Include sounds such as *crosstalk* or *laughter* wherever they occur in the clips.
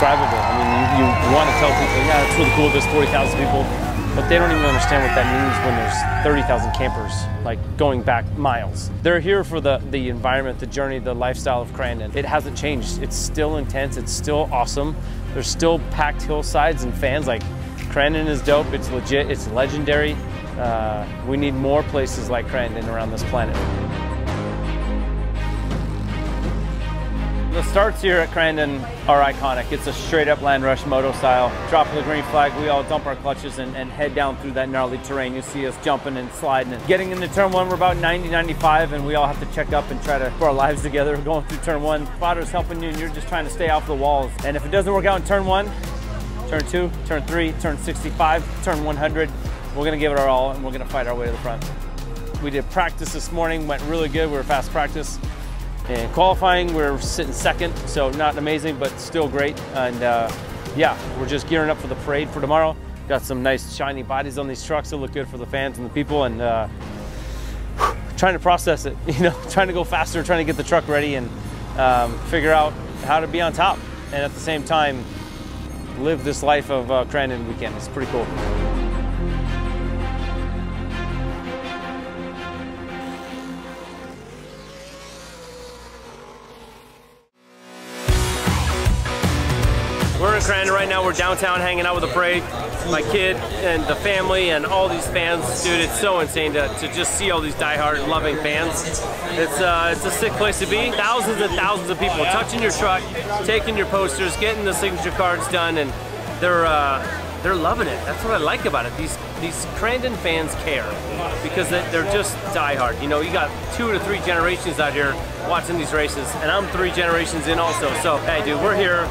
indescribable. I mean, you, you want to tell people, yeah, it's really cool, there's 40,000 people, but they don't even understand what that means when there's 30,000 campers, like going back miles. They're here for the, the environment, the journey, the lifestyle of Crandon. It hasn't changed. It's still intense, it's still awesome. There's still packed hillsides and fans. Like, Crandon is dope, it's legit, it's legendary. Uh, we need more places like Crandon around this planet. The starts here at Crandon are iconic. It's a straight up land rush moto style. Drop the green flag, we all dump our clutches and, and, head down through that gnarly terrain. You see us jumping and sliding. And getting into turn one, we're about 90, 95, and we all have to check up and try to put our lives *laughs* together *laughs* going through turn one. Spotter's helping you, and you're just trying to stay off the walls. And if it doesn't work out in turn one, turn two, turn three, turn 65, turn 100, we're gonna give it our all, and we're gonna fight our way to the front. We did practice this morning, went really good. We were fast practice. And qualifying, we're sitting second, so not amazing, but still great. And uh, yeah, we're just gearing up for the parade for tomorrow. Got some nice shiny bodies on these trucks that look good for the fans and the people, and uh, trying to process it. *laughs* You know, trying to go faster, trying to get the truck ready, and um, figure out how to be on top, and at the same time, live this life of uh, Crandon weekend. It's pretty cool. In Crandon right now. We're downtown hanging out with the parade. My kid and the family and all these fans. Dude, it's so insane to, to just see all these diehard loving fans. It's, uh, it's a sick place to be. Thousands and thousands of people touching your truck, taking your posters, getting the signature cards done, and they're, uh, they're loving it. That's what I like about it. These these Crandon fans care because they're just diehard. You know, you got two to three generations out here watching these races, and I'm three generations in also. So, hey, dude, we're here.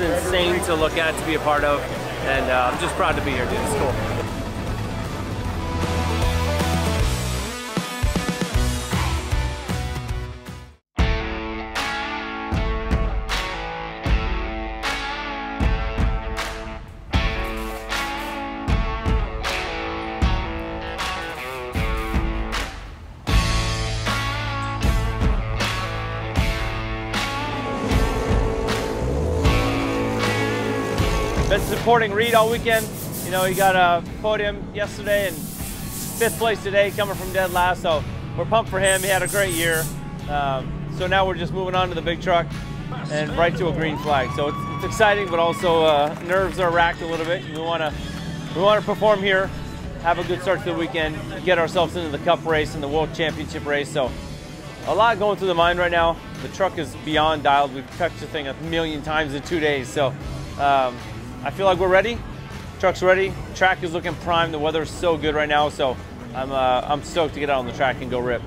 Insane to look at, to be a part of, and uh, I'm just proud to be here, dude. It's cool. Been supporting Reed all weekend. You know, he got a podium yesterday and fifth place today, coming from dead last. So we're pumped for him. He had a great year. Um, so now we're just moving on to the big truck and right to a green flag. So it's, it's exciting, but also uh, nerves are racked a little bit. We want to we want to perform here, have a good start to the weekend, get ourselves into the Cup race and the World Championship race. So a lot going through the mind right now. The truck is beyond dialed. We've touched the thing a million times in two days. So. Um, I feel like we're ready. Truck's ready. Track is looking prime. The weather's so good right now, so I'm uh, I'm stoked to get out on the track and go rip.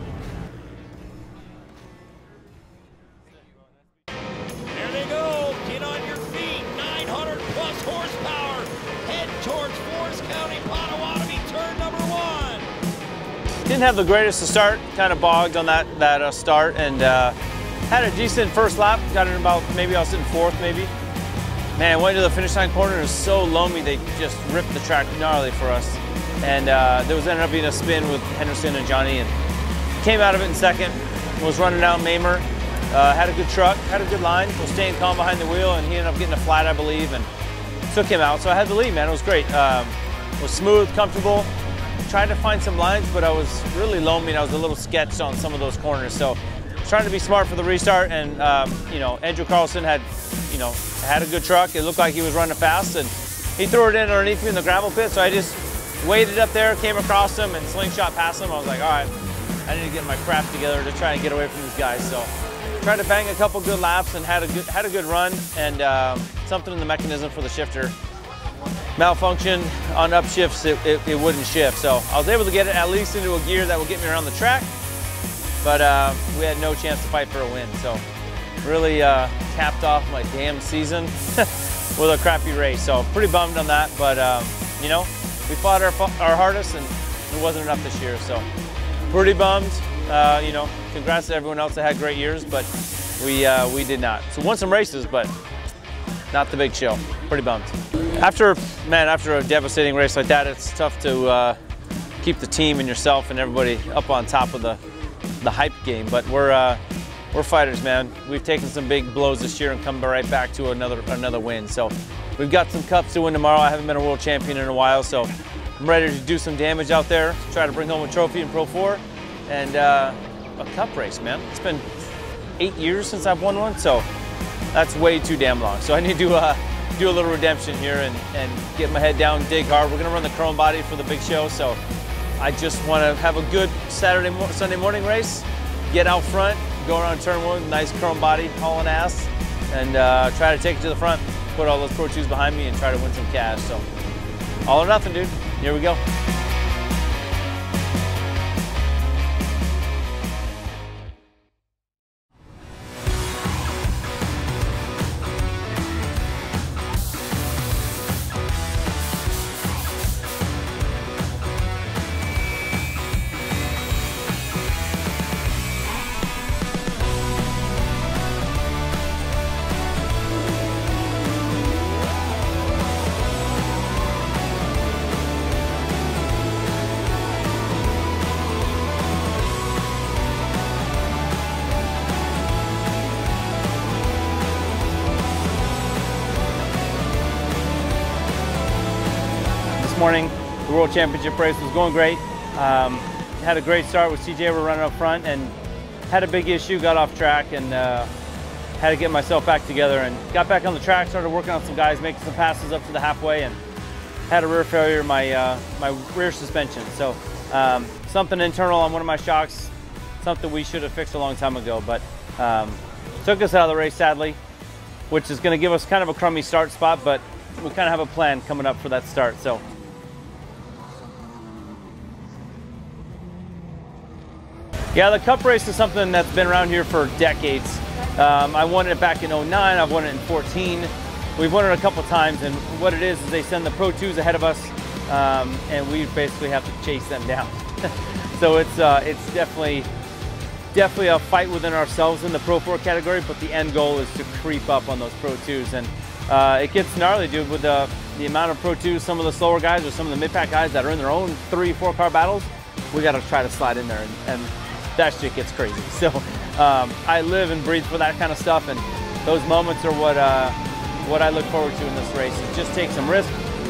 There they go. Get on your feet. 900 plus horsepower. Head towards Forest County, Potawatomi, turn number one. Didn't have the greatest to start. Kind of bogged on that that uh, start and uh, had a decent first lap. Got in about maybe I was sitting fourth maybe. Man, went to the finish line corner. It was so loamy. They just ripped the track gnarly for us. And uh, there was ended up being a spin with Henderson and Johnny, and came out of it in second. Was running down Mamer. Uh, had a good truck, had a good line. Was staying calm behind the wheel, and he ended up getting a flat, I believe, and took him out. So I had the lead, man. It was great. Um, was smooth, comfortable. Tried to find some lines, but I was really loamy, and I was a little sketched on some of those corners. So trying to be smart for the restart, and um, you know, Andrew Carlson had, you know, had a good truck. It looked like he was running fast, and he threw it in underneath me in the gravel pit. So I just waited up there, came across him, and slingshot past him. I was like, all right, I need to get my craft together to try and get away from these guys. So tried to bang a couple good laps and had a good had a good run, and um, something in the mechanism for the shifter malfunction on upshifts. It, it, it wouldn't shift. So I was able to get it at least into a gear that would get me around the track, but uh, we had no chance to fight for a win. So really uh, capped off my damn season *laughs* with a crappy race. So pretty bummed on that, but um, you know, we fought our, our hardest and it wasn't enough this year. So pretty bummed. Uh, you know, congrats to everyone else that had great years, but we uh, we did not. So won some races, but not the big show. Pretty bummed. After man, after a devastating race like that, it's tough to uh, keep the team and yourself and everybody up on top of the the hype game. But we're uh, we're fighters, man. We've taken some big blows this year and come right back to another another win. So we've got some cups to win tomorrow. I haven't been a world champion in a while, so I'm ready to do some damage out there, try to bring home a trophy in Pro 4, and uh, a cup race, man. It's been eight years since I've won one, so that's way too damn long. So I need to uh, do a little redemption here and, and get my head down, dig hard. We're gonna run the chrome body for the big show, so I just want to have a good Saturday, Sunday morning race, get out front, go around turn one, nice chrome body, hauling ass, and uh, try to take it to the front, put all those Pro 2s behind me, and try to win some cash. So, all or nothing, dude. Here we go. Morning. The World Championship race was going great. Um, had a great start with CJ. We're running up front and had a big issue, got off track and uh, had to get myself back together and got back on the track, started working on some guys, making some passes up to the halfway and had a rear failure my, uh, my rear suspension. So um, something internal on one of my shocks, something we should have fixed a long time ago, but um, took us out of the race sadly, which is gonna give us kind of a crummy start spot, but we kind of have a plan coming up for that start. So Yeah, the Cup race is something that's been around here for decades. Um, I won it back in 09, I've won it in 14. We've won it a couple times, and what it is is they send the Pro 2s ahead of us, um, and we basically have to chase them down. *laughs* so it's uh, it's definitely definitely a fight within ourselves in the Pro 4 category, but the end goal is to creep up on those Pro 2s. And uh, it gets gnarly, dude, with the, the amount of Pro 2s, some of the slower guys or some of the mid-pack guys that are in their own three, four car battles, we got to try to slide in there and, and that shit gets crazy. *laughs* So um, I live and breathe for that kind of stuff, and those moments are what uh, what I look forward to in this race. Is just take some risk,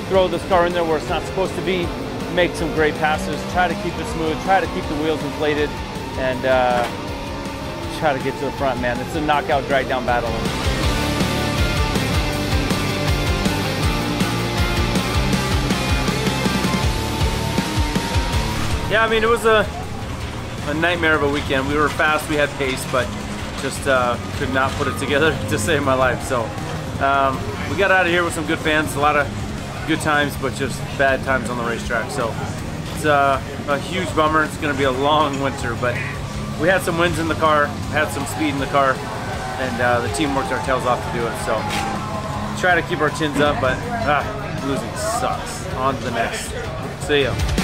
throw this car in there where it's not supposed to be, make some great passes, try to keep it smooth, try to keep the wheels inflated, and uh, try to get to the front, man. It's a knockout drag down battle. Yeah, I mean, it was a a nightmare of a weekend. We were fast, we had pace, but just uh, could not put it together *laughs* to save my life. So um, we got out of here with some good fans, a lot of good times, but just bad times on the racetrack. So it's uh, a huge bummer. It's going to be a long winter, but we had some wins in the car, had some speed in the car, and uh, the team worked our tails off to do it. So try to keep our chins up, but ah, losing sucks. On to the next. See ya.